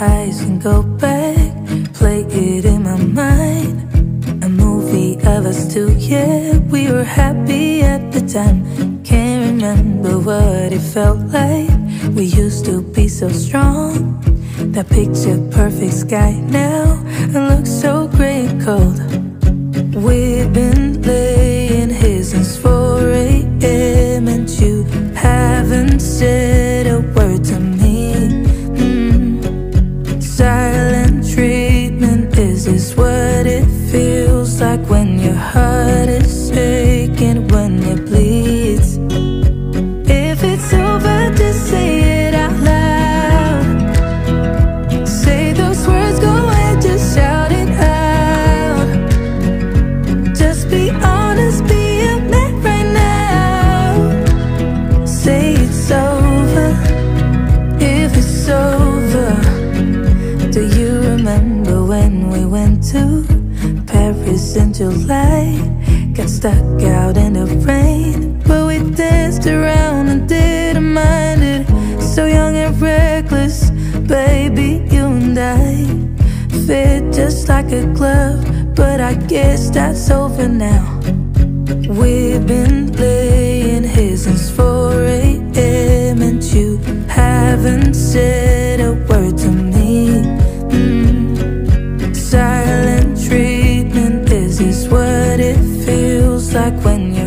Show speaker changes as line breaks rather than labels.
eyes and go back, play it in my mind. A movie of us two, yeah, we were happy at the time. Can't remember what it felt like. We used to be so strong. That picture perfect sky now it looks so gray and cold. Like when your heart is aching when it bleeds. If it's over, just say it out loud. Say those words, go ahead, just shout it out. Just be honest, be a man right now. Say it's over, if it's over. Do you remember when we went to Paris in July? Got stuck out in the rain, but we danced around and didn't mind it. So young and reckless, baby, you and I fit just like a glove. But I guess that's over now. We've been laying here since 4 a.m. and you haven't said when you